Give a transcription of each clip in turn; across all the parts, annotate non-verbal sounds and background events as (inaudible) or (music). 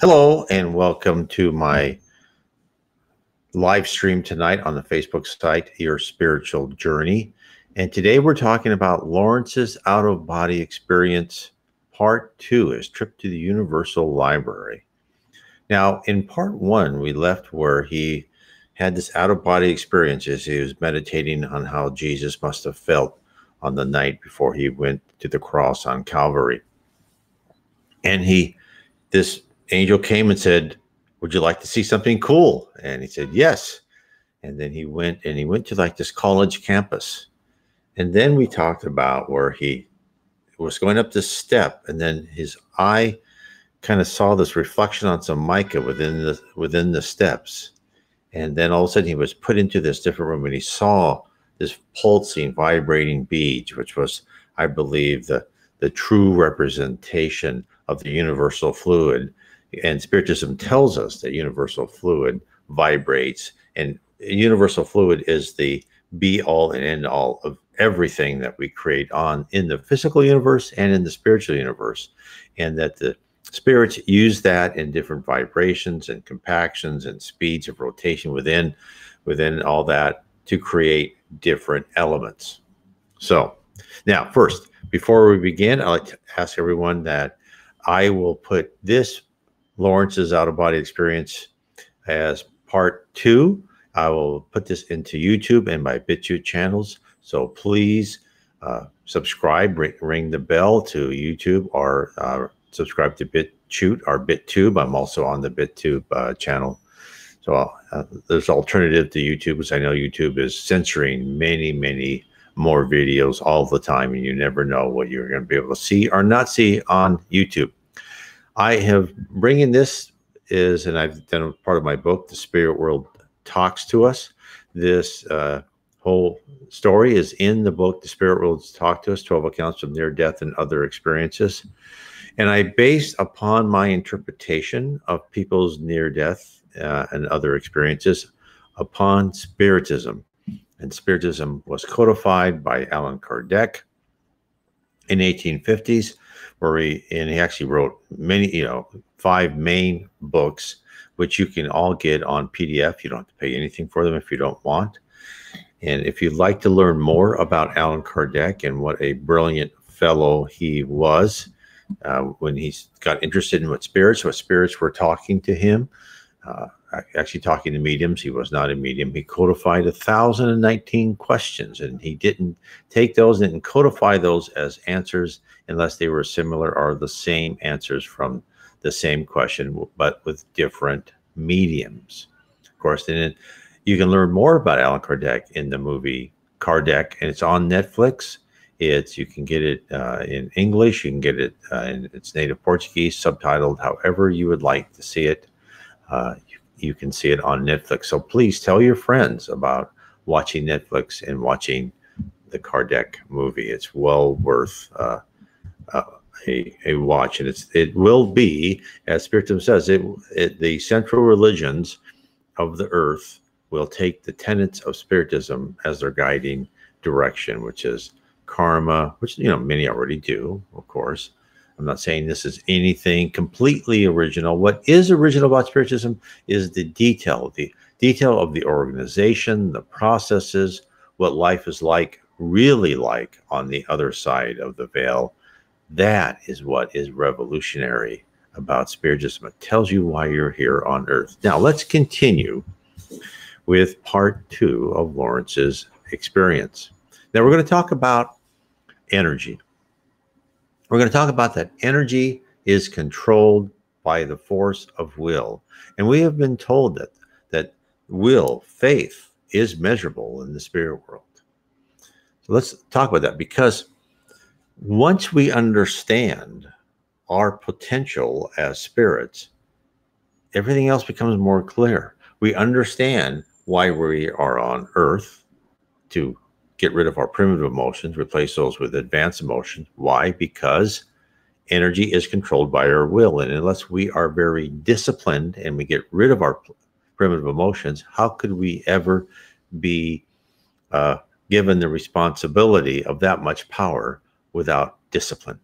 Hello, and welcome to my live stream tonight on the Facebook site, Your Spiritual Journey. And today we're talking about Lawrence's out of body experience, part two, his trip to the Universal Library. Now, in part one, we left where he had this out of body experience as he was meditating on how Jesus must have felt on the night before he went to the cross on Calvary. And he, this angel came and said, Would you like to see something cool? And he said, Yes. And then he went and he went to like this college campus. And then we talked about where he was going up this step, and then his eye kind of saw this reflection on some mica within the within the steps. And then all of a sudden he was put into this different room and he saw this pulsing, vibrating beads, which was, I believe, the, the true representation of the universal fluid. And Spiritism tells us that universal fluid vibrates, and universal fluid is the be all and end all of everything that we create on in the physical universe and in the spiritual universe. And that the spirits use that in different vibrations and compactions and speeds of rotation within within all that to create different elements. So, now, first, before we begin, I'd like to ask everyone that I will put this Lawrence's out of body experience as part two. I will put this into YouTube and my BitChute channels. So please uh, subscribe, ring, ring, the bell to YouTube or uh, subscribe to BitChute or BitTube. I'm also on the BitTube uh, channel so uh, there's alternative to YouTube because I know YouTube is censoring many, many more videos all the time, and you never know what you're going to be able to see or not see on YouTube. I have bringing this is, and I've done part of my book, The Spirit World Talks to Us. This uh, whole story is in the book, The Spirit World Talks to Us 12 Accounts of Near Death and Other Experiences. And I based upon my interpretation of people's near death uh, and other experiences upon Spiritism. And Spiritism was codified by Allan Kardec in 1850s, where he and he actually wrote many, you know, five main books, which you can all get on PDF. You don't have to pay anything for them if you don't want. And if you'd like to learn more about Allan Kardec and what a brilliant fellow he was, uh, when he got interested in what spirits, what spirits were talking to him, uh, actually talking to mediums. He was not a medium. He codified 1,019 questions, and he didn't take those and codify those as answers unless they were similar or the same answers from the same question, but with different mediums. Of course, then you can learn more about Allan Kardec in the movie Kardec, and it's on Netflix. It's you can get it uh, in English, you can get it uh, in its native Portuguese, subtitled however you would like to see it uh, you, can see it on Netflix. So please tell your friends about watching Netflix and watching the Kardec movie. It's well worth uh, uh, a, a watch, and it's it will be, as Spiritism says, it, it the central religions of the earth will take the tenets of Spiritism as their guiding direction, which is karma, which you know many already do, of course, I'm not saying this is anything completely original. What is original about Spiritism is the detail, the detail of the organization, the processes, what life is like, really like on the other side of the veil. That is what is revolutionary about Spiritism. It tells you why you're here on earth. Now, let's continue with part two of Lawrence's experience. Now, we're going to talk about energy. We're going to talk about that energy is controlled by the force of will. And we have been told that that will, faith is measurable in the spirit world. So let's talk about that because once we understand our potential as spirits, everything else becomes more clear. We understand why we are on earth to get rid of our primitive emotions, replace those with advanced emotions. Why? Because energy is controlled by our will. And unless we are very disciplined and we get rid of our primitive emotions, how could we ever be uh, given the responsibility of that much power without discipline?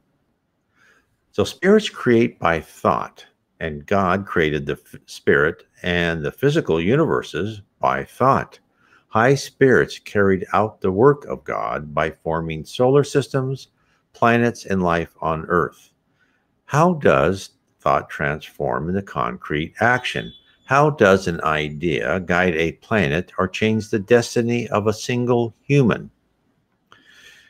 So spirits create by thought. And God created the spirit and the physical universes by thought. High spirits carried out the work of God by forming solar systems, planets, and life on Earth. How does thought transform into concrete action? How does an idea guide a planet or change the destiny of a single human?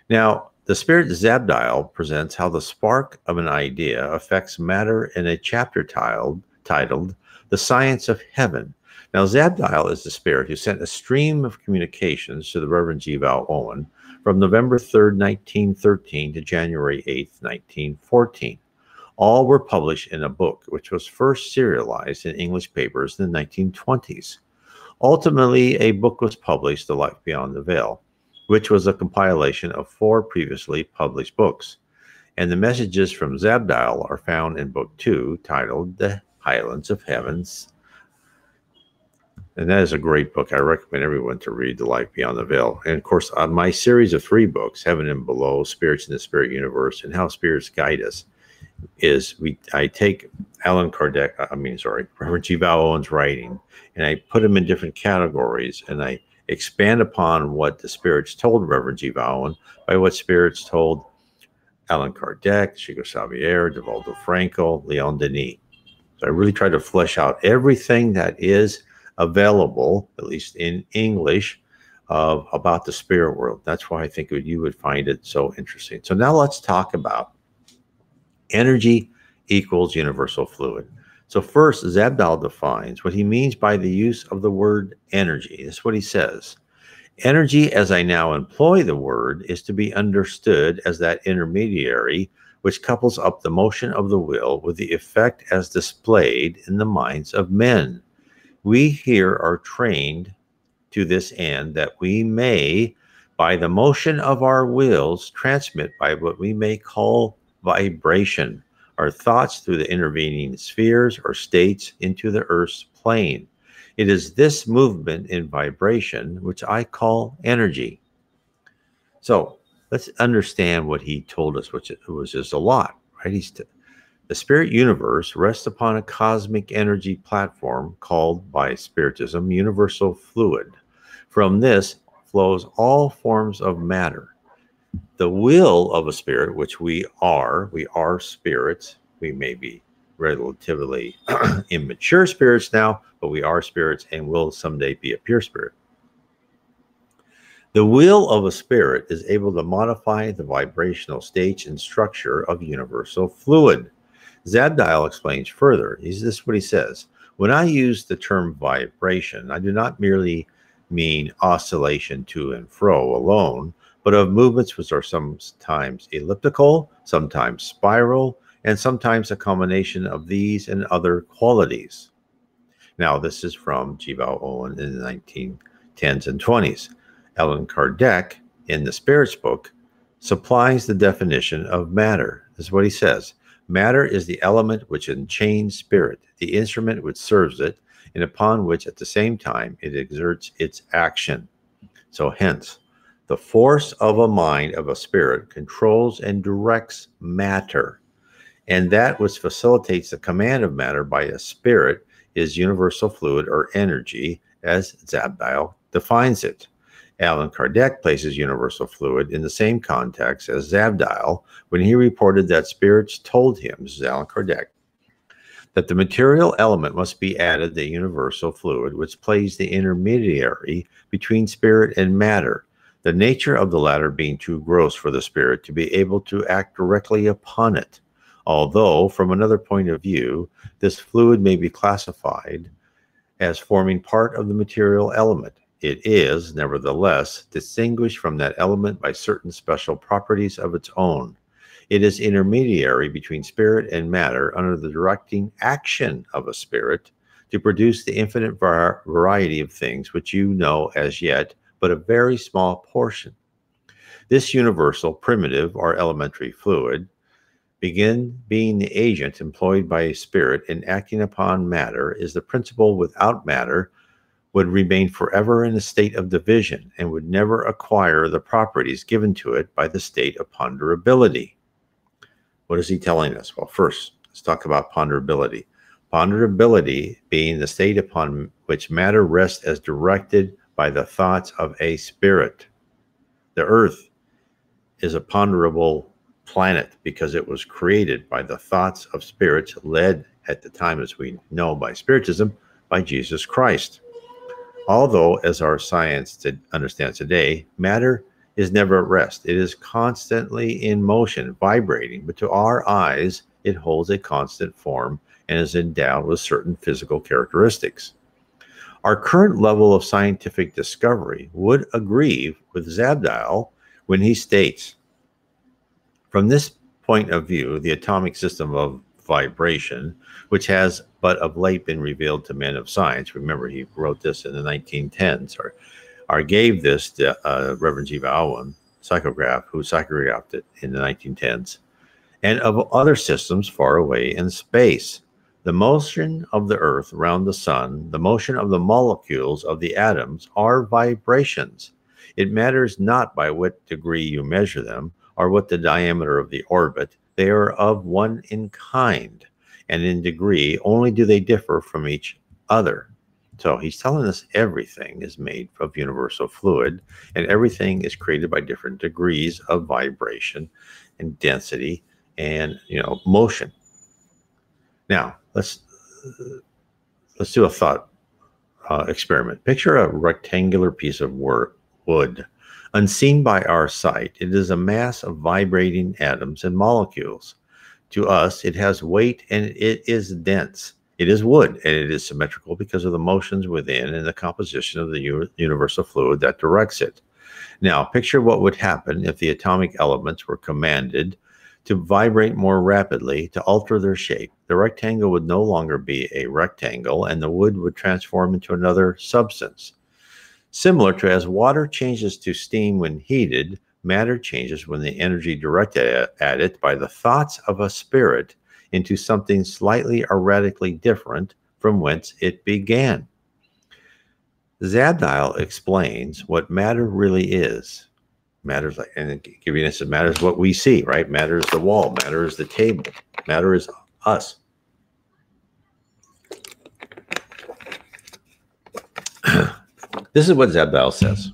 Now, the Spirit Zabdiel presents how the spark of an idea affects matter in a chapter titled, titled The Science of Heaven. Now, Zabdiel is the Spirit who sent a stream of communications to the Reverend G. Val Owen from November 3rd, 1913 to January 8th, 1914. All were published in a book, which was first serialized in English papers in the 1920s. Ultimately, a book was published, The Life Beyond the Veil, which was a compilation of four previously published books. And the messages from Zabdiel are found in Book Two, titled The Highlands of Heavens. And that is a great book. I recommend everyone to read The Life Beyond the Veil. And of course, on my series of three books, Heaven and Below, Spirits in the Spirit Universe, and How Spirits Guide Us, is we I take Allan Kardec, uh, I mean, sorry, (laughs) Reverend G. Val Owen's writing, and I put them in different categories, and I expand upon what the spirits told Reverend G. Val Owen by what spirits told Allan Kardec, Chico Xavier, Divaldo Franco, Leon Denis. So I really try to flesh out everything that is available, at least in English, about the spirit world. That's why I think you would find it so interesting. So now let's talk about energy equals universal fluid. So first, Zabdiel defines what he means by the use of the word energy. This is what he says. Energy, as I now employ the word, is to be understood as that intermediary which couples up the motion of the will with the effect as displayed in the minds of men. We here are trained to this end that we may, by the motion of our wills, transmit by what we may call vibration, our thoughts through the intervening spheres or states into the Earth's plane. It is this movement in vibration which I call energy. So let's understand what he told us, which was just a lot, right? He's t- the spirit universe rests upon a cosmic energy platform called by Spiritism universal fluid. From this flows all forms of matter the will of a spirit, which we are, we are spirits. We may be relatively (clears throat) immature spirits now, but we are spirits and will someday be a pure spirit. The will of a spirit is able to modify the vibrational states and structure of universal fluid. Zabdiel explains further. He's this is what he says. When I use the term vibration, I do not merely mean oscillation to and fro alone, but of movements which are sometimes elliptical, sometimes spiral, and sometimes a combination of these and other qualities. Now, this is from G. Val Owen in the 1910s and 20s. Allan Kardec, in the Spirits book, supplies the definition of matter. This is what he says Matter is the element which enchains spirit, the instrument which serves it, and upon which at the same time it exerts its action. So, hence, the force of a mind, of a spirit, controls and directs matter. And that which facilitates the command of matter by a spirit is universal fluid or energy, as Zabdiel defines it. Allan Kardec places universal fluid in the same context as Zabdiel when he reported that spirits told him, this is Allan Kardec, that the material element must be added the universal fluid, which plays the intermediary between spirit and matter, the nature of the latter being too gross for the spirit to be able to act directly upon it. Although, from another point of view, this fluid may be classified as forming part of the material element. It is, nevertheless, distinguished from that element by certain special properties of its own. It is intermediary between spirit and matter under the directing action of a spirit to produce the infinite var- variety of things which you know as yet but a very small portion. This universal, primitive, or elementary fluid begin being the agent employed by a spirit in acting upon matter is the principle without matter would remain forever in a state of division and would never acquire the properties given to it by the state of ponderability. What is he telling us? Well, first, let's talk about ponderability. Ponderability being the state upon which matter rests as directed by the thoughts of a spirit. The earth is a ponderable planet because it was created by the thoughts of spirits led at the time, as we know by Spiritism, by Jesus Christ. Although, as our science understands today, matter is never at rest. It is constantly in motion, vibrating, but to our eyes, it holds a constant form and is endowed with certain physical characteristics. Our current level of scientific discovery would agree with Zabdiel when he states from this point of view, the atomic system of vibration, which has but of late been revealed to men of science, remember he wrote this in the 1910s, or, or gave this to uh, Reverend G. Val Owen, psychograph, who psychographed it in the 1910s, and of other systems far away in space. The motion of the Earth around the Sun, the motion of the molecules of the atoms are vibrations. It matters not by what degree you measure them, or what the diameter of the orbit. They are of one in kind, and in degree only do they differ from each other. So he's telling us everything is made of universal fluid, and everything is created by different degrees of vibration and density and you know motion. Now let's let's do a thought uh, experiment. Picture a rectangular piece of work, wood Unseen by our sight, it is a mass of vibrating atoms and molecules. To us, it has weight and it is dense. It is wood and it is symmetrical because of the motions within and the composition of the universal fluid that directs it. Now, picture what would happen if the atomic elements were commanded to vibrate more rapidly to alter their shape. The rectangle would no longer be a rectangle and the wood would transform into another substance. Similar to as water changes to steam when heated, matter changes when the energy directed at it by the thoughts of a spirit into something slightly or radically different from whence it began. Zabdiel explains what matter really is. Matters like, and giving us, matters what we see, right? Matter is the wall, matter is the table, matter is us. This is what Zabdiel says.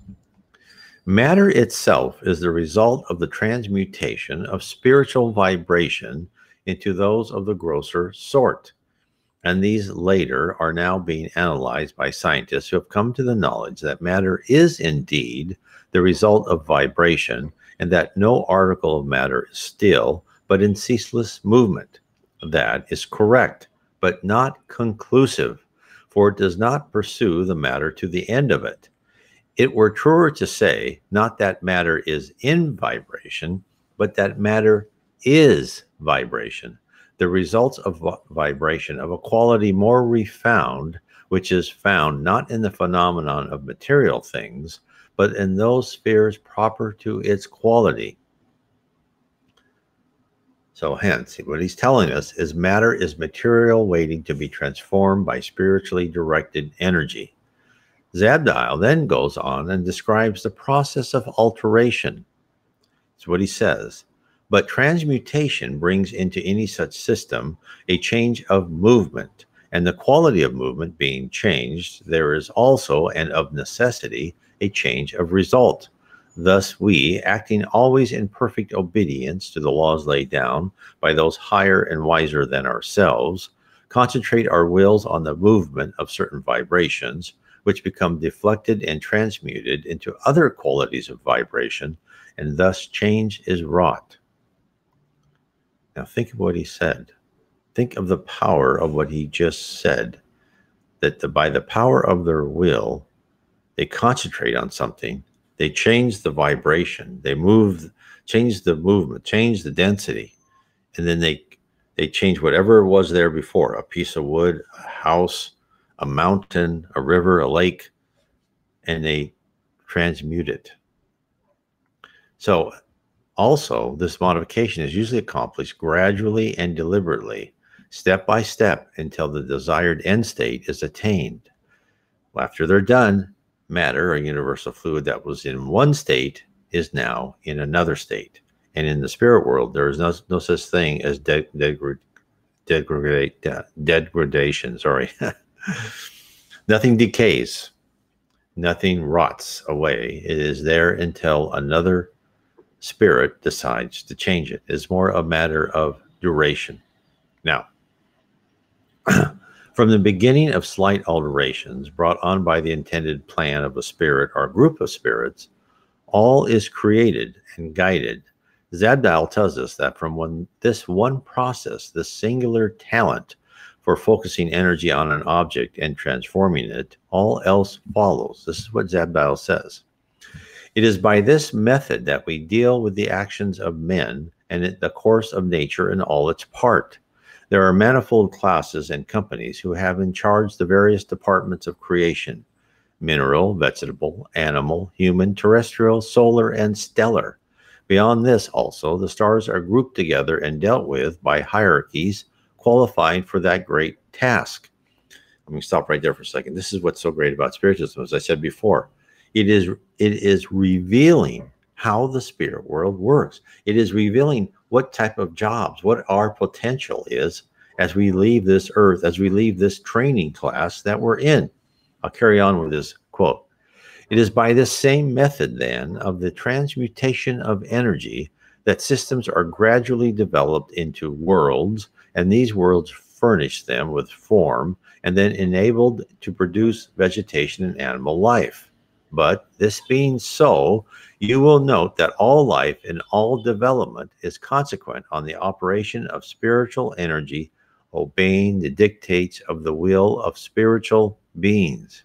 Matter itself is the result of the transmutation of spiritual vibration into those of the grosser sort. And these later are now being analyzed by scientists who have come to the knowledge that matter is indeed the result of vibration and that no article of matter is still, but in ceaseless movement. That is correct, but not conclusive for it does not pursue the matter to the end of it. It were truer to say, not that matter is in vibration, but that matter is vibration, the results of vibration of a quality more refound, which is found not in the phenomenon of material things, but in those spheres proper to its quality. So, hence, what he's telling us is matter is material waiting to be transformed by spiritually directed energy. Zabdiel then goes on and describes the process of alteration. That's what he says. But transmutation brings into any such system a change of movement, and the quality of movement being changed, there is also, and of necessity, a change of result. Thus, we, acting always in perfect obedience to the laws laid down by those higher and wiser than ourselves, concentrate our wills on the movement of certain vibrations, which become deflected and transmuted into other qualities of vibration, and thus change is wrought. Now, think of what he said. Think of the power of what he just said that the, by the power of their will, they concentrate on something they change the vibration. They move change the movement change the density. And then they they change whatever was there before a piece of wood a house a mountain a river a lake and they transmute it. So also this modification is usually accomplished gradually and deliberately step by step until the desired end state is attained. After they're done matter or universal fluid that was in one state is now in another state. And in the spirit world, there is no, no such thing as de- degradate, degradation. Sorry. (laughs) Nothing decays. Nothing rots away. It is there until another spirit decides to change it. It's more a matter of duration. Now, (clears throat) from the beginning of slight alterations brought on by the intended plan of a spirit or group of spirits, all is created and guided. Zabdiel tells us that from when this one process, this singular talent for focusing energy on an object and transforming it, all else follows. This is what Zabdiel says. It is by this method that we deal with the actions of men and the course of nature in all its part. There are manifold classes and companies who have in charge the various departments of creation mineral, vegetable, animal, human, terrestrial, solar, and stellar. Beyond this, also, the stars are grouped together and dealt with by hierarchies qualifying for that great task. Let me stop right there for a second. This is what's so great about spiritualism, as I said before. It is it is revealing how the spirit world works. It is revealing what type of jobs, what our potential is as we leave this earth, as we leave this training class that we're in. I'll carry on with this quote. It is by this same method, then, of the transmutation of energy that systems are gradually developed into worlds, and these worlds furnish them with form and then enabled to produce vegetation and animal life. But this being so, you will note that all life and all development is consequent on the operation of spiritual energy obeying the dictates of the will of spiritual beings.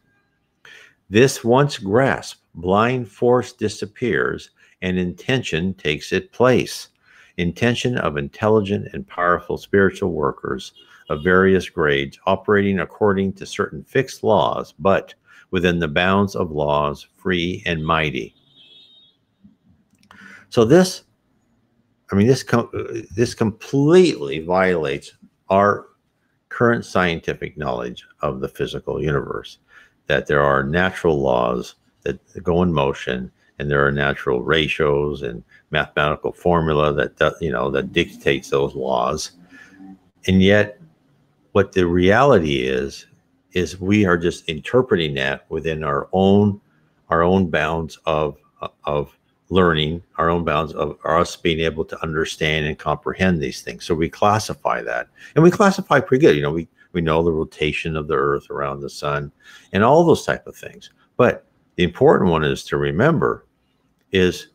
This once grasped, blind force disappears and intention takes its place. Intention of intelligent and powerful spiritual workers of various grades operating according to certain fixed laws, but within the bounds of laws free and mighty. So this, I mean, this com- this completely violates our current scientific knowledge of the physical universe. That there are natural laws that go in motion, and there are natural ratios and mathematical formula that you know that dictates those laws, and yet, what the reality is is we are just interpreting that within our own our own bounds of of learning, our own bounds of us being able to understand and comprehend these things. So we classify that, and we classify pretty good. You know, we we know the rotation of the Earth around the sun, and all those type of things. But the important one is to remember is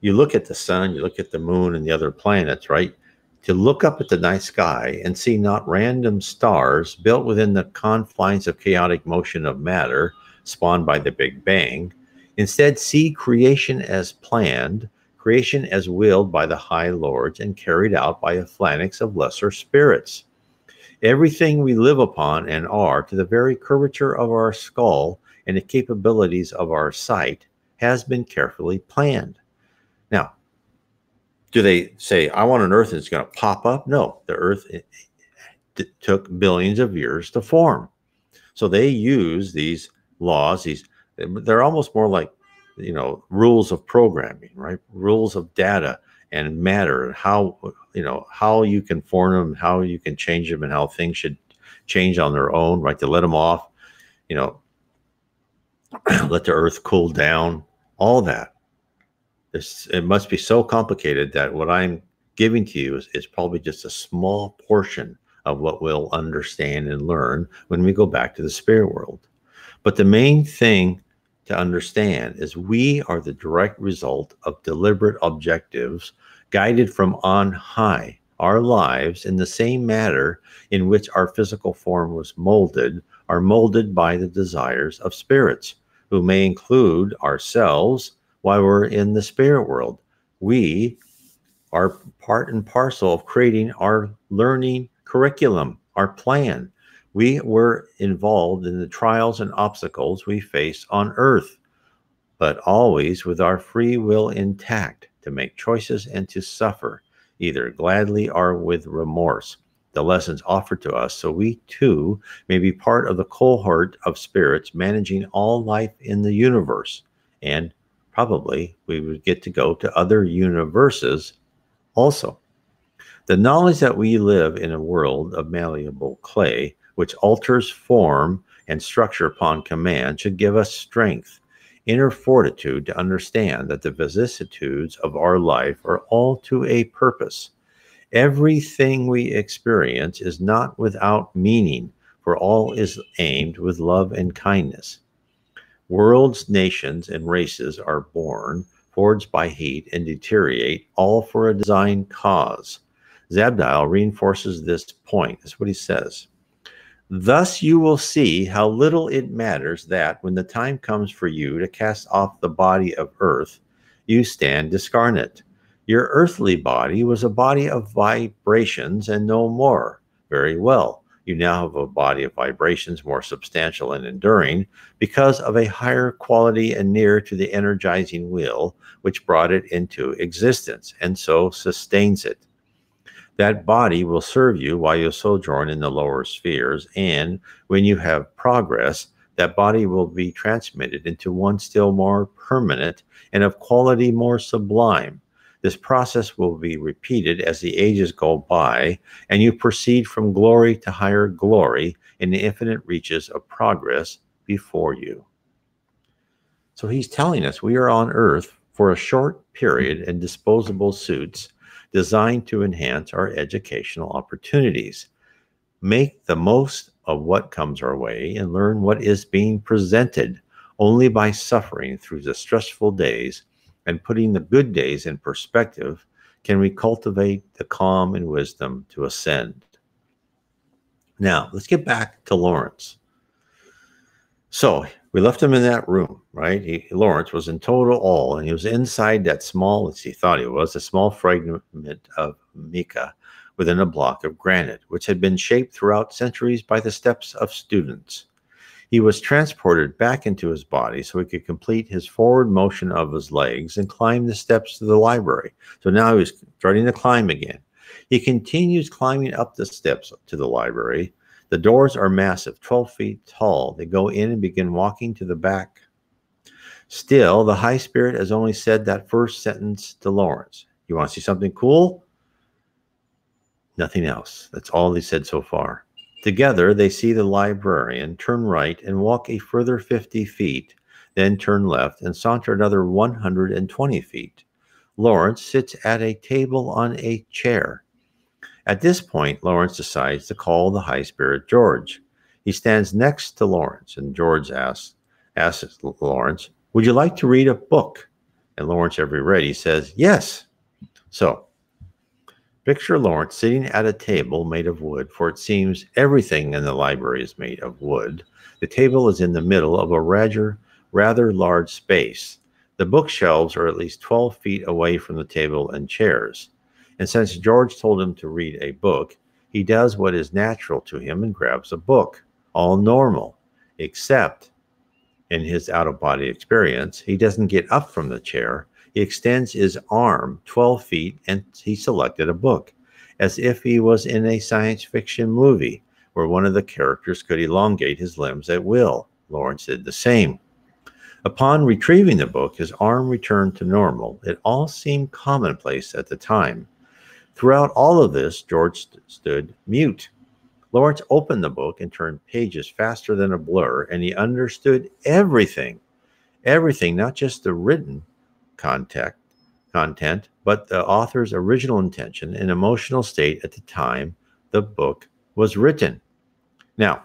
you look at the sun, you look at the moon and the other planets, right? To look up at the night sky and see not random stars built within the confines of chaotic motion of matter spawned by the Big Bang, Instead, see creation as planned, creation as willed by the high lords and carried out by a phalanx of lesser spirits. Everything we live upon and are, to the very curvature of our skull and the capabilities of our sight, has been carefully planned. Do they say, I want an earth that's going to pop up? No, the earth it, it took billions of years to form. So they use these laws, these they're almost more like you know rules of programming right rules of data and matter and how you know how you can form them how you can change them and how things should change on their own right to let them off you know (clears throat) let the earth cool down all that it's, it must be so complicated that what i'm giving to you is, is probably just a small portion of what we'll understand and learn when we go back to the spirit world but the main thing to understand is we are the direct result of deliberate objectives guided from on high. Our lives, in the same manner in which our physical form was molded, are molded by the desires of spirits, who may include ourselves while we're in the spirit world. We are part and parcel of creating our learning curriculum, our plan, we were involved in the trials and obstacles we face on earth, but always with our free will intact to make choices and to suffer, either gladly or with remorse. The lessons offered to us, so we too may be part of the cohort of spirits managing all life in the universe. And probably we would get to go to other universes also. The knowledge that we live in a world of malleable clay, which alters form and structure upon command, should give us strength, inner fortitude to understand that the vicissitudes of our life are all to a purpose. Everything we experience is not without meaning, for all is aimed with love and kindness. Worlds, nations, and races are born, forged by heat, and deteriorate, all for a designed cause. Zabdiel reinforces this point. That's what he says. Thus you will see how little it matters that when the time comes for you to cast off the body of earth, you stand discarnate. Your earthly body was a body of vibrations and no more. Very well. You now have a body of vibrations more substantial and enduring because of a higher quality and near to the energizing will which brought it into existence and so sustains it. That body will serve you while you sojourn in the lower spheres. And when you have progress, that body will be transmitted into one still more permanent and of quality more sublime. This process will be repeated as the ages go by, and you proceed from glory to higher glory in the infinite reaches of progress before you. So he's telling us we are on earth for a short period in disposable suits designed to enhance our educational opportunities. Make the most of what comes our way and learn what is being presented. Only by suffering through the stressful days and putting the good days in perspective can we cultivate the calm and wisdom to ascend. Now, let's get back to Lawrence. So we left him in that room, right? He, Lawrence was in total awe, and he was inside that small, as he thought he was, a small fragment of mica within a block of granite, which had been shaped throughout centuries by the steps of students. He was transported back into his body so he could complete his forward motion of his legs and climb the steps to the library. So now he was starting to climb again. He continues climbing up the steps to the library the doors are massive, 12 feet tall. They go in and begin walking to the back. Still, the high spirit has only said that first sentence to Lawrence. You want to see something cool? Nothing else. That's all they said so far. Together, they see the librarian turn right and walk a further 50 feet, then turn left and saunter another 120 feet. Lawrence sits at a table on a chair. At this point, Lawrence decides to call the high spirit George. He stands next to Lawrence, and George asks, asks Lawrence, Would you like to read a book? And Lawrence, every ready, says, Yes. So, picture Lawrence sitting at a table made of wood, for it seems everything in the library is made of wood. The table is in the middle of a rather, rather large space. The bookshelves are at least 12 feet away from the table and chairs. And since George told him to read a book, he does what is natural to him and grabs a book. All normal, except in his out of body experience, he doesn't get up from the chair. He extends his arm 12 feet and he selected a book, as if he was in a science fiction movie where one of the characters could elongate his limbs at will. Lawrence did the same. Upon retrieving the book, his arm returned to normal. It all seemed commonplace at the time. Throughout all of this, George st- stood mute. Lawrence opened the book and turned pages faster than a blur, and he understood everything. Everything, not just the written content, content, but the author's original intention and emotional state at the time the book was written. Now,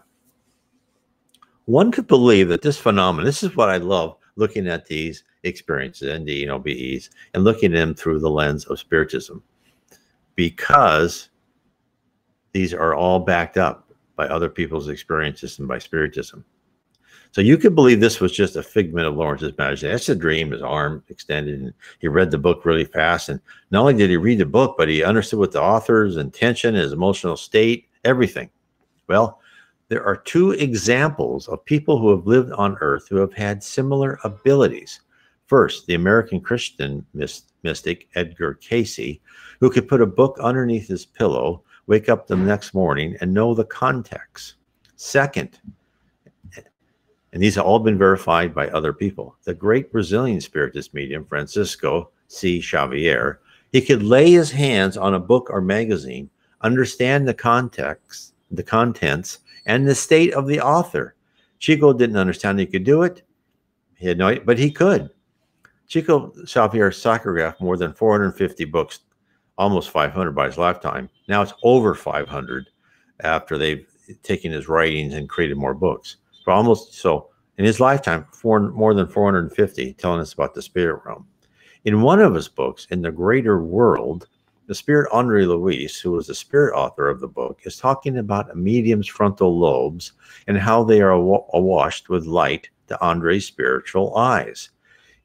one could believe that this phenomenon, this is what I love looking at these experiences, and the NDEs, and looking at them through the lens of Spiritism because these are all backed up by other people's experiences and by spiritism. So you could believe this was just a figment of Lawrence's imagination. That's a dream. His arm extended, and he read the book really fast. And not only did he read the book, but he understood what the author's intention, his emotional state, everything. Well, there are two examples of people who have lived on Earth who have had similar abilities. First, the American Christian mystic Edgar Cayce, who could put a book underneath his pillow, wake up the next morning, and know the context. Second, and these have all been verified by other people, the great Brazilian spiritist medium Francisco C. Xavier He could lay his hands on a book or magazine, understand the context, the contents, and the state of the author. Chico didn't understand he could do it. He had no, but he could. Chico Xavier psychographed more than 450 books, almost 500 by his lifetime. Now it's over 500 after they've taken his writings and created more books. So almost so in his lifetime, four, more than 450 telling us about the spirit realm. In one of his books, In the Greater World, the spirit Andre Luiz, who was the spirit author of the book, is talking about a medium's frontal lobes and how they are awashed with light to Andre's spiritual eyes.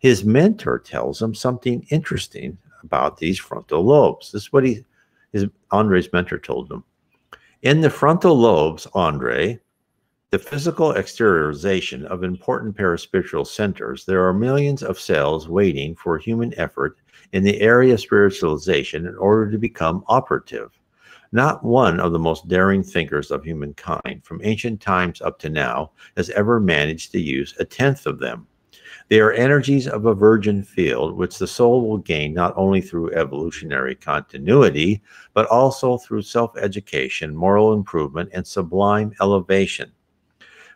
His mentor tells him something interesting about these frontal lobes. This is what he, his Andre's mentor told him. In the frontal lobes, Andre, the physical exteriorization of important paraspiritual centers, there are millions of cells waiting for human effort in the area of spiritualization in order to become operative. Not one of the most daring thinkers of humankind, from ancient times up to now, has ever managed to use a tenth of them. They are energies of a virgin field, which the soul will gain not only through evolutionary continuity, but also through self education, moral improvement, and sublime elevation.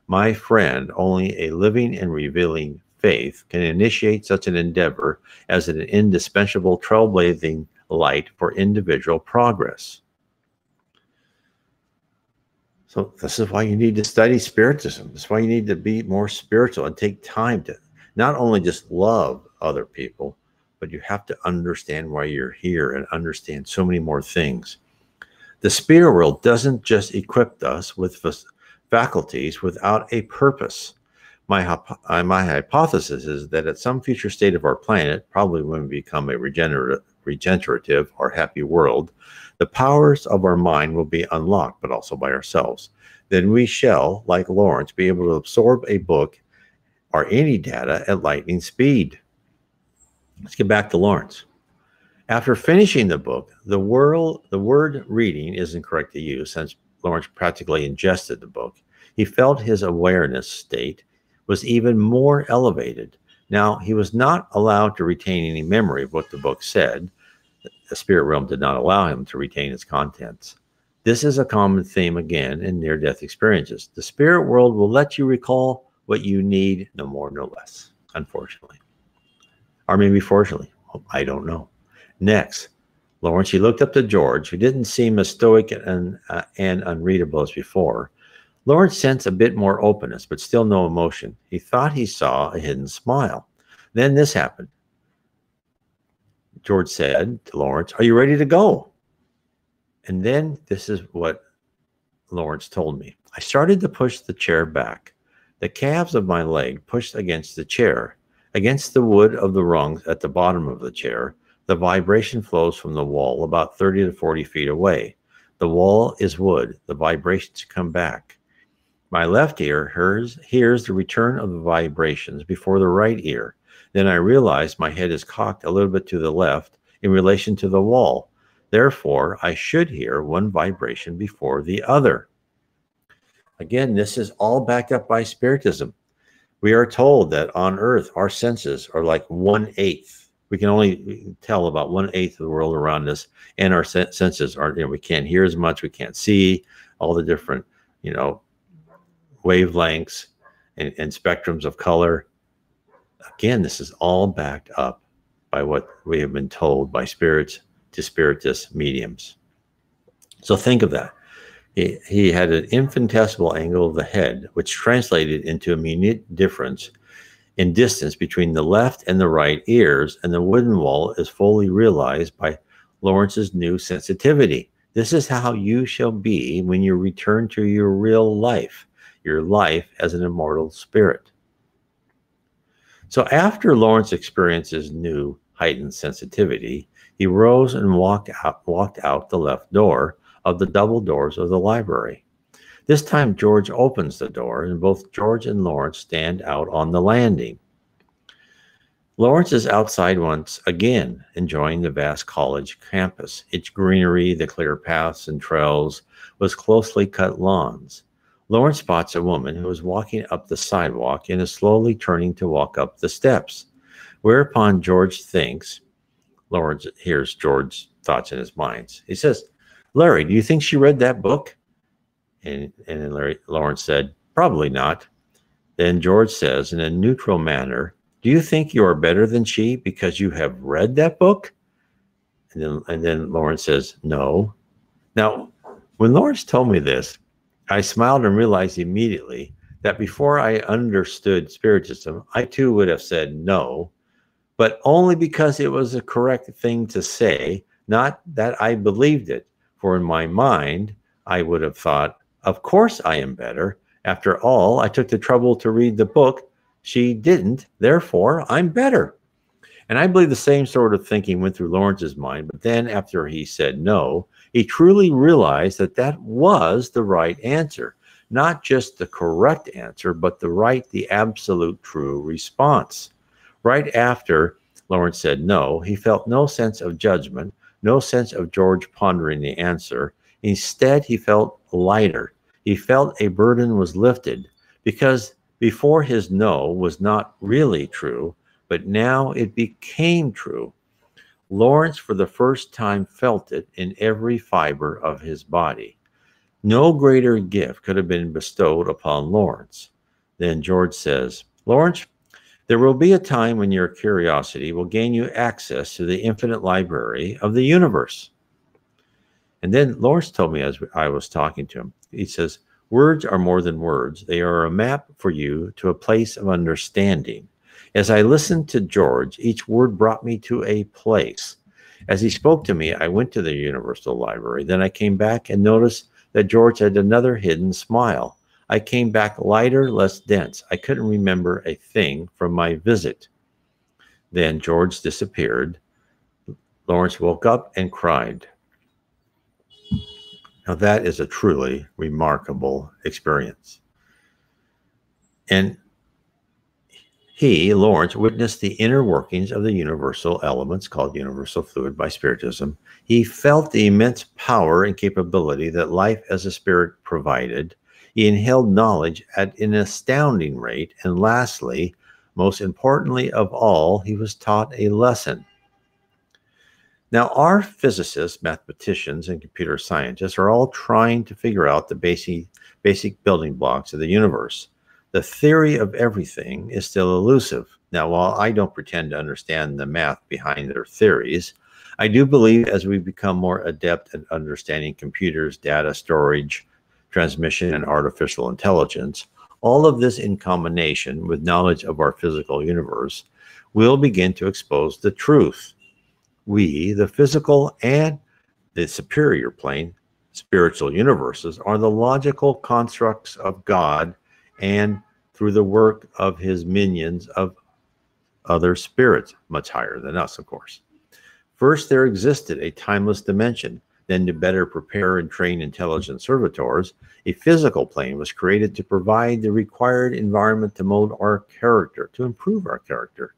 My friend, only a living and revealing faith can initiate such an endeavor as an indispensable trailblazing light for individual progress. So, this is why you need to study Spiritism. This is why you need to be more spiritual and take time to not only just love other people, but you have to understand why you're here and understand so many more things. The spirit world doesn't just equip us with faculties without a purpose. My, uh, my hypothesis is that at some future state of our planet, probably when we become a regenerative, regenerative or happy world, the powers of our mind will be unlocked, but also by ourselves. Then we shall, like Lawrence, be able to absorb a book or any data at lightning speed. Let's get back to Lawrence. After finishing the book, the, world, the word reading isn't correct to use since Lawrence practically ingested the book. He felt his awareness state was even more elevated. Now, he was not allowed to retain any memory of what the book said. The spirit realm did not allow him to retain its contents. This is a common theme again in near death experiences. The spirit world will let you recall what you need, no more, no less, unfortunately. Or maybe fortunately. I don't know. Next, Lawrence, he looked up to George, who didn't seem as stoic and, uh, and unreadable as before. Lawrence sensed a bit more openness, but still no emotion. He thought he saw a hidden smile. Then this happened. George said to Lawrence, Are you ready to go? And then this is what Lawrence told me. I started to push the chair back. The calves of my leg pushed against the chair. Against the wood of the rungs at the bottom of the chair, the vibration flows from the wall about 30 to 40 feet away. The wall is wood. The vibrations come back. My left ear hears, hears the return of the vibrations before the right ear. Then I realize my head is cocked a little bit to the left in relation to the wall. Therefore, I should hear one vibration before the other. Again, this is all backed up by Spiritism. We are told that on Earth, our senses are like one eighth. We can only tell about one eighth of the world around us, and our senses are, you know, we can't hear as much, we can't see all the different, you know, wavelengths and, and spectrums of color. Again, this is all backed up by what we have been told by spirits to spiritist mediums. So think of that. He, he had an infinitesimal angle of the head, which translated into a minute difference in distance between the left and the right ears, and the wooden wall is fully realized by Lawrence's new sensitivity. This is how you shall be when you return to your real life, your life as an immortal spirit. So after Lawrence experiences new heightened sensitivity, he rose and walked out, walked out the left door, of the double doors of the library. This time, George opens the door, and both George and Lawrence stand out on the landing. Lawrence is outside once again, enjoying the vast college campus. Its greenery, the clear paths and trails, with closely cut lawns. Lawrence spots a woman who is walking up the sidewalk and is slowly turning to walk up the steps. Whereupon George thinks Lawrence hears George's thoughts in his mind. He says, Larry, do you think she read that book? And, and then Larry, Lawrence said, Probably not. Then George says, in a neutral manner, Do you think you are better than she because you have read that book? And then, and then Lawrence says, No. Now, when Lawrence told me this, I smiled and realized immediately that before I understood Spiritism, I too would have said no, but only because it was a correct thing to say, not that I believed it. For in my mind, I would have thought, of course I am better. After all, I took the trouble to read the book. She didn't, therefore I'm better. And I believe the same sort of thinking went through Lawrence's mind. But then, after he said no, he truly realized that that was the right answer. Not just the correct answer, but the right, the absolute true response. Right after Lawrence said no, he felt no sense of judgment, no sense of George pondering the answer. Instead, he felt lighter. He felt a burden was lifted because before his no was not really true, but now it became true. Lawrence, for the first time, felt it in every fiber of his body. No greater gift could have been bestowed upon Lawrence. Then George says, Lawrence, there will be a time when your curiosity will gain you access to the infinite library of the universe. And then Lawrence told me as I was talking to him, he says, Words are more than words. They are a map for you to a place of understanding. As I listened to George, each word brought me to a place. As he spoke to me, I went to the Universal Library. Then I came back and noticed that George had another hidden smile. I came back lighter, less dense. I couldn't remember a thing from my visit. Then George disappeared. Lawrence woke up and cried. Now, that is a truly remarkable experience. And he, Lawrence, witnessed the inner workings of the universal elements called universal fluid by Spiritism. He felt the immense power and capability that life as a spirit provided. He inhaled knowledge at an astounding rate. And lastly, most importantly of all, he was taught a lesson. Now, our physicists, mathematicians, and computer scientists are all trying to figure out the basic, basic building blocks of the universe the theory of everything is still elusive. Now, while I don't pretend to understand the math behind their theories, I do believe as we become more adept at understanding computers, data storage, transmission, and artificial intelligence, all of this in combination with knowledge of our physical universe will begin to expose the truth. We, the physical and the superior plane, spiritual universes, are the logical constructs of God and through the work of his minions of other spirits, much higher than us, of course. First, there existed a timeless dimension. Then, to better prepare and train intelligent servitors, a physical plane was created to provide the required environment to mold our character, to improve our character.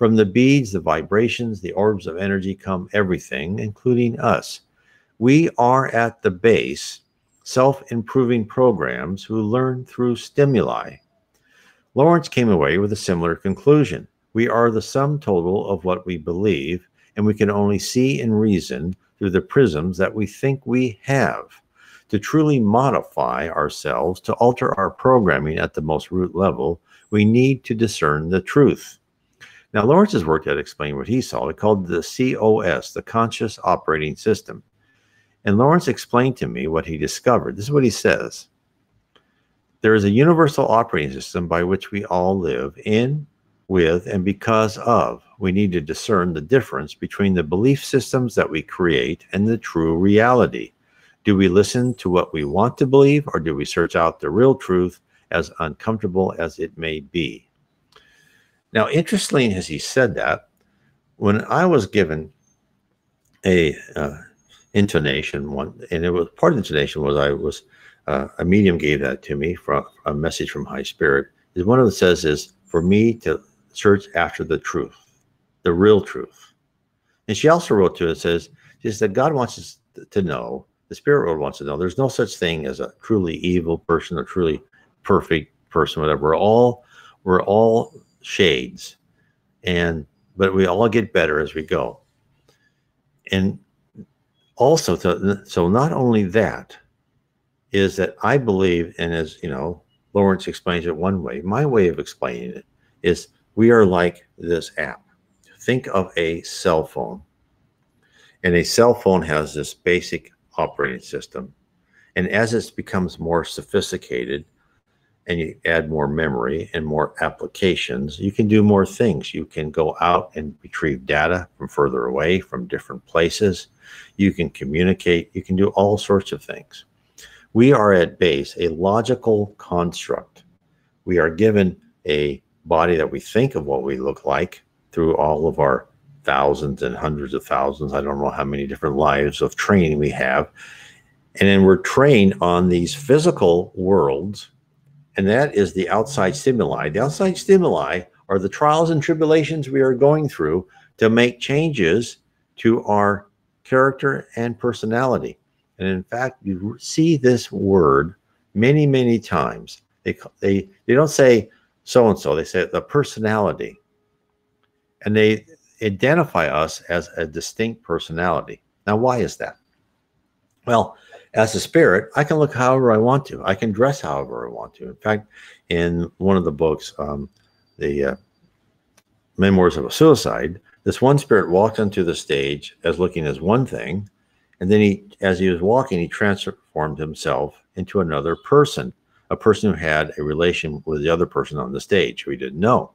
From the beads, the vibrations, the orbs of energy come everything, including us. We are at the base self improving programs who learn through stimuli. Lawrence came away with a similar conclusion. We are the sum total of what we believe, and we can only see and reason through the prisms that we think we have. To truly modify ourselves, to alter our programming at the most root level, we need to discern the truth. Now, Lawrence's work had explained what he saw. He called the COS, the Conscious Operating System. And Lawrence explained to me what he discovered. This is what he says There is a universal operating system by which we all live in, with, and because of. We need to discern the difference between the belief systems that we create and the true reality. Do we listen to what we want to believe, or do we search out the real truth, as uncomfortable as it may be? Now, interestingly, as he said that, when I was given a uh, intonation one and it was part of the intonation was i was uh, a medium gave that to me from a message from high spirit. Is one of the says is for me to search after the truth the real truth. And she also wrote to it says she said god wants us to know the spirit world wants to know there's no such thing as a truly evil person or truly perfect person whatever. We're all we're all shades and but we all get better as we go And also, to, so not only that, is that I believe, and as you know, Lawrence explains it one way. My way of explaining it is we are like this app. Think of a cell phone. And a cell phone has this basic operating system. And as it becomes more sophisticated and you add more memory and more applications, you can do more things. You can go out and retrieve data from further away, from different places. You can communicate. You can do all sorts of things. We are at base a logical construct. We are given a body that we think of what we look like through all of our thousands and hundreds of thousands. I don't know how many different lives of training we have. And then we're trained on these physical worlds, and that is the outside stimuli. The outside stimuli are the trials and tribulations we are going through to make changes to our character and personality. And in fact, you see this word many, many times. They, they, they don't say so and so, they say the personality. And they identify us as a distinct personality. Now, why is that? Well, as a spirit, I can look however I want to. I can dress however I want to. In fact, in one of the books, um, the uh, Memoirs of a Suicide, this one spirit walked onto the stage as looking as one thing, and then he, as he was walking, he transformed himself into another person, a person who had a relation with the other person on the stage who he didn't know.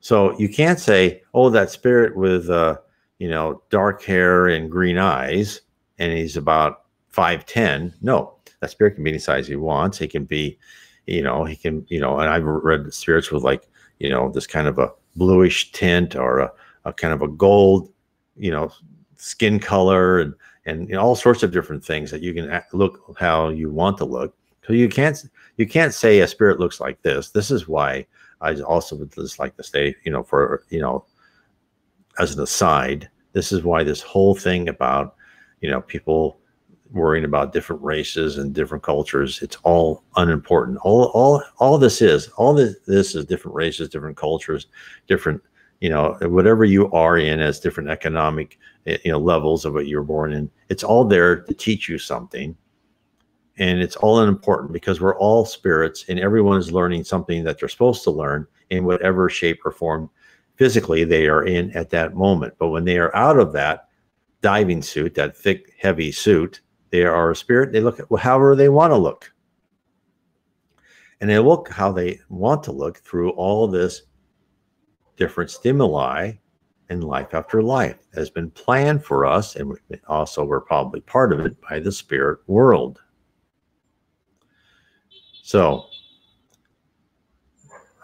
So you can't say, oh, that spirit with, uh, you know, dark hair and green eyes, and he's about 5'10. No, that spirit can be any size he wants. He can be, you know, he can, you know, and I've read spirits with like, you know, this kind of a bluish tint or a, a kind of a gold, you know, skin color and, and you know, all sorts of different things that you can look how you want to look. So you can't you can't say a spirit looks like this. This is why I also would just like to say, you know, for you know, as an aside, this is why this whole thing about you know people worrying about different races and different cultures. It's all unimportant. All all all this is all this this is different races different cultures different you know whatever you are in as different economic eh, you know levels of what you're born in. It's all there to teach you something. And it's all unimportant because we're all spirits and everyone is learning something that they're supposed to learn in whatever shape or form physically they are in at that moment. But when they are out of that diving suit that thick heavy suit they are a spirit they look however they want to look. And they look how they want to look through all this different stimuli in life after life has been planned for us and also we're probably part of it by the spirit world. So,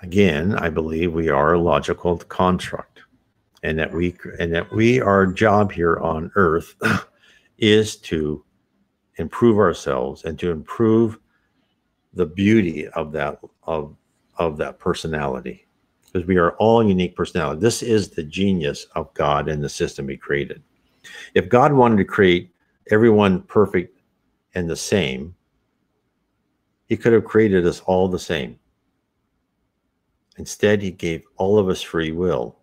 again, I believe we are a logical construct, and that we and that we our job here on Earth (coughs) is to improve ourselves and to improve the beauty of that of of that personality because we are all unique personality this is the genius of god and the system he created if god wanted to create everyone perfect and the same he could have created us all the same. Instead, he gave all of us free will.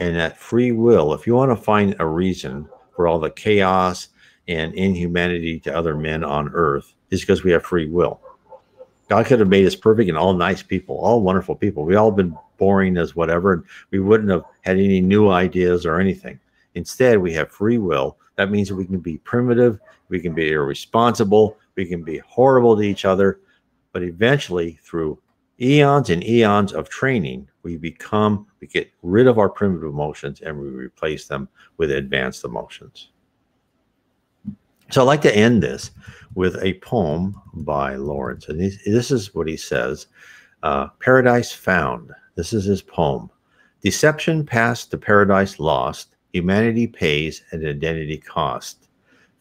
And that free will, if you want to find a reason for all the chaos and inhumanity to other men on earth, is because we have free will. God could have made us perfect and all nice people, all wonderful people. We all been boring as whatever, and we wouldn't have had any new ideas or anything. Instead, we have free will. That means we can be primitive, we can be irresponsible, we can be horrible to each other, but eventually, through eons and eons of training, we become, we get rid of our primitive emotions and we replace them with advanced emotions. So I'd like to end this with a poem by Lawrence. And this is what he says uh, Paradise Found. This is his poem. Deception passed to paradise lost. Humanity pays an identity cost.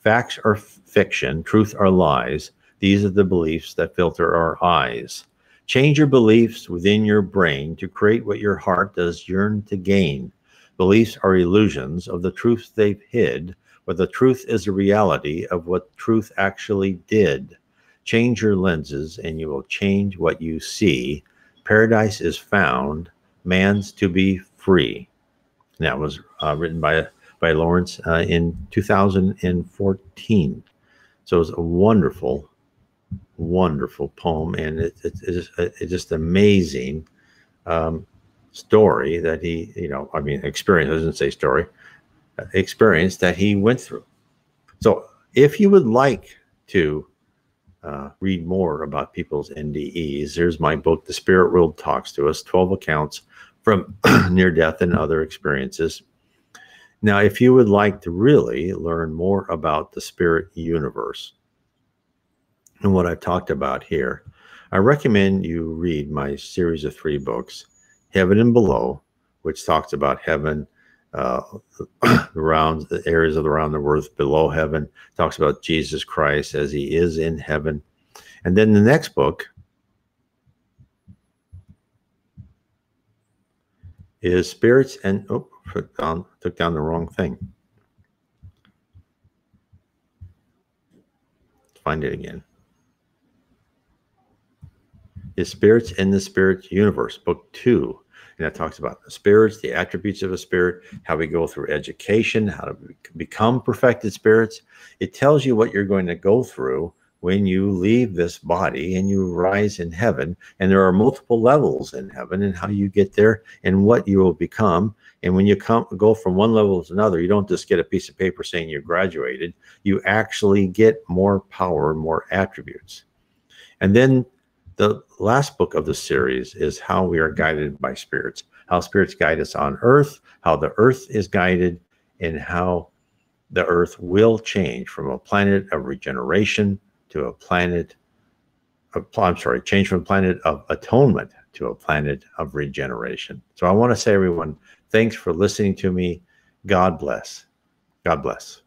Facts are fiction, truth are lies. These are the beliefs that filter our eyes. Change your beliefs within your brain to create what your heart does yearn to gain. Beliefs are illusions of the truth they've hid, but the truth is a reality of what truth actually did. Change your lenses and you will change what you see. Paradise is found, man's to be free. And that was uh, written by, by Lawrence uh, in 2014. So it was a wonderful, wonderful poem, and it, it, it's, it's just amazing um, story that he, you know, I mean, experience doesn't say story, uh, experience that he went through. So if you would like to uh, read more about people's NDEs, there's my book, The Spirit World Talks to Us 12 accounts from (clears throat) near death and other experiences. Now, if you would like to really learn more about the spirit universe and what I've talked about here, I recommend you read my series of three books, Heaven and Below, which talks about heaven, uh, (coughs) around the areas of around the earth below heaven, talks about Jesus Christ as he is in heaven. And then the next book is Spirits and oh, put down, took down the wrong thing. Find it again. Is Spirits in the Spirit Universe, Book Two. And that talks about the spirits, the attributes of a spirit, how we go through education, how to become perfected spirits. It tells you what you're going to go through when you leave this body and you rise in heaven. And there are multiple levels in heaven and how you get there and what you will become. And when you come go from one level to another, you don't just get a piece of paper saying you graduated. You actually get more power, more attributes. And then the last book of the series is how we are guided by spirits, how spirits guide us on earth, how the earth is guided, and how the earth will change from a planet of regeneration to a planet of, I'm sorry, change from a planet of atonement to a planet of regeneration. So I want to say, everyone, thanks for listening to me. God bless. God bless.